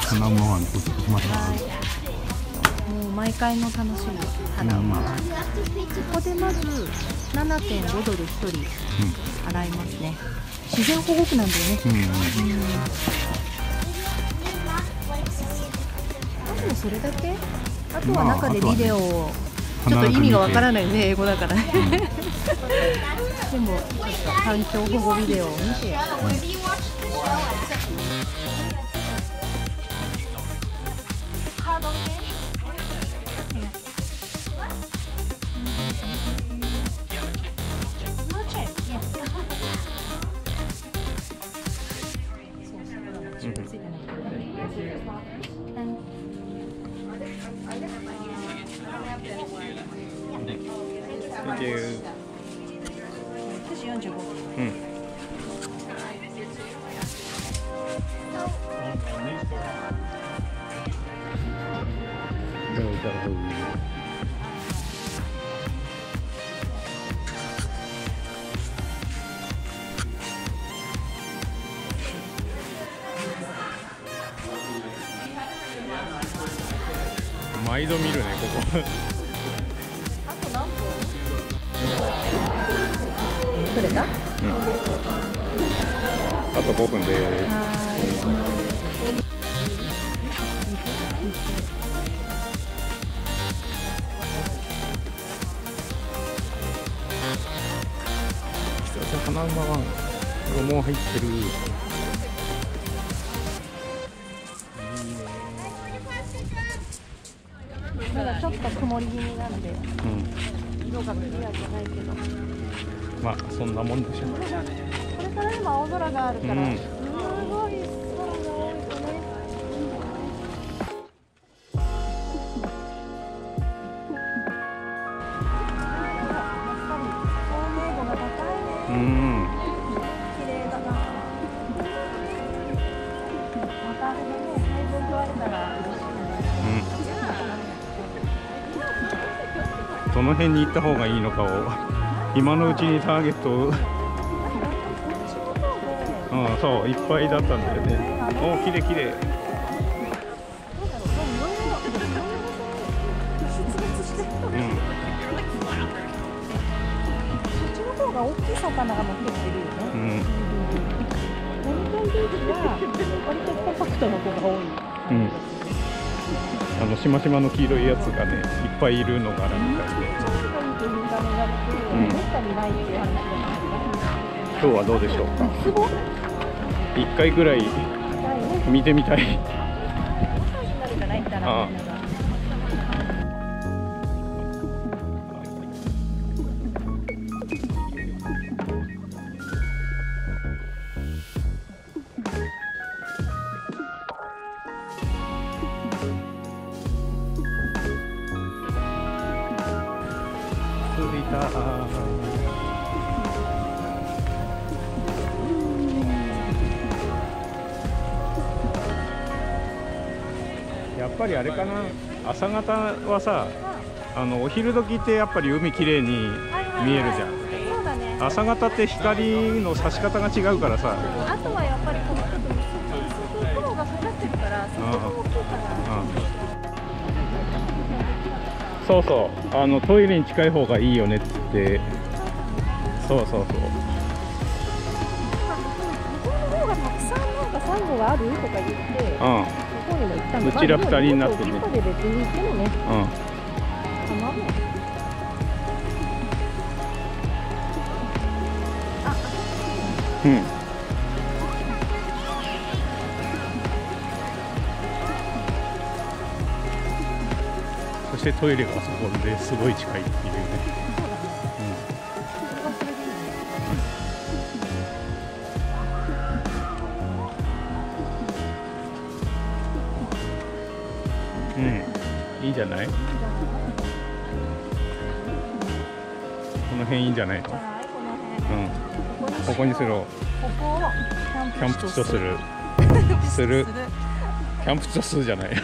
花馬湾到着しましたもう毎回の楽しみ。花馬は、ここでまず7.5ドル1人払いますね。自然保護区なんだよね。うん、うんうん、あでもそれだけ？あとは中でまあビデオを、ちょっと意味がわからないね英語だから。ね、うん。でも環境保護ビデオを見て、Thank you 9時45分うんどう毎度見るねここ。あと何分？取れたうん。あと5分で。久々花馬は。もう入ってるまだちょっと曇り気味なんでうん。色がクリアじゃないけど。こまあそんなもんでしょれから今青空があるから、うん。すごい空が多いとねまたね配分食われたらどの辺に行った方がいいのかを 今のうちにターゲットを。うんそういっぱいだったんだよね。おおきれいきれい。どうん。っちの方が大きい魚が乗ってるしましまの黄色いやつがねいっぱいいるのがあるみたいでうん今日はどうでしょう？かすごい。一回ぐらい。見てみたい。ああやっぱりあれかな。朝方はさあのお昼時ってやっぱり海きれいに見えるじゃん。そうだね。朝方って光の差し方が違うからさ。あとはやっぱりこのちょっと薄く雲がかかってるから、そこが大きいから。そうそう。あのトイレに近い方がいいよねっつってそうそうそう。向こうの方がたくさんなんかサンゴがあるとか言って、うん。向こうにも行ったんだうちら二人になってね。まあでもで別に行ってもね、うん。構わない。うん。そしてトイレがあそこですごい近いっていうね、じゃない？この辺いいんじゃないの、うん、辺。ここにする。ここをキャンプ地とする。プする。キャンプ地とするじゃない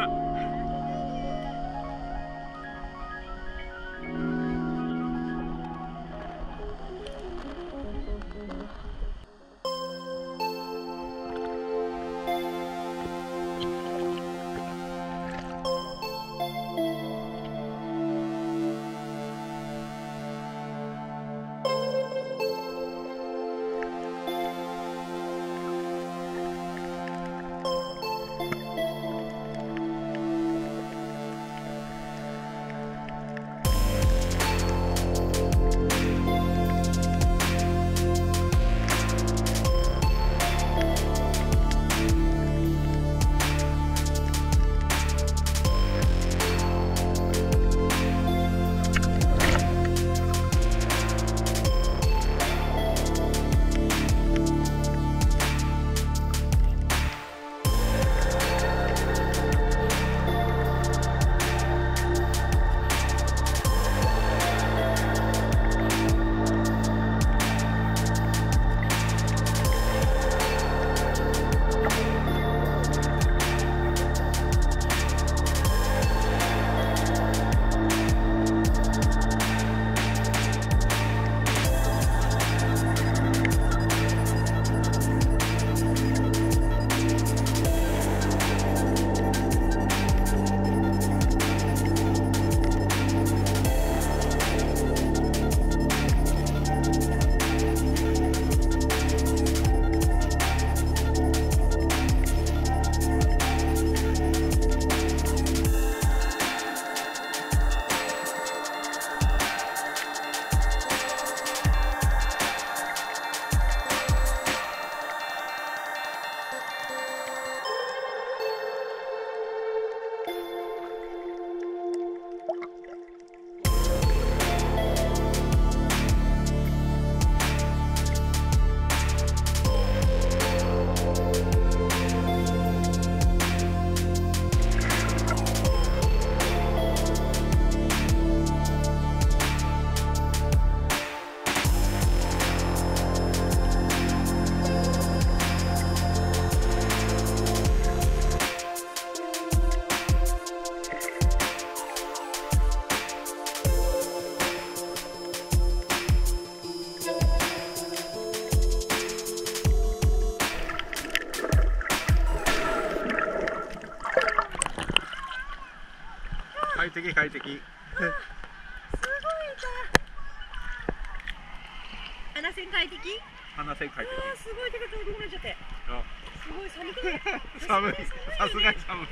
いた快適快適七線快適鼻線快適あーすごい。手が遠くなっちゃって。あ。すごい寒くない？寒い。さすがに寒い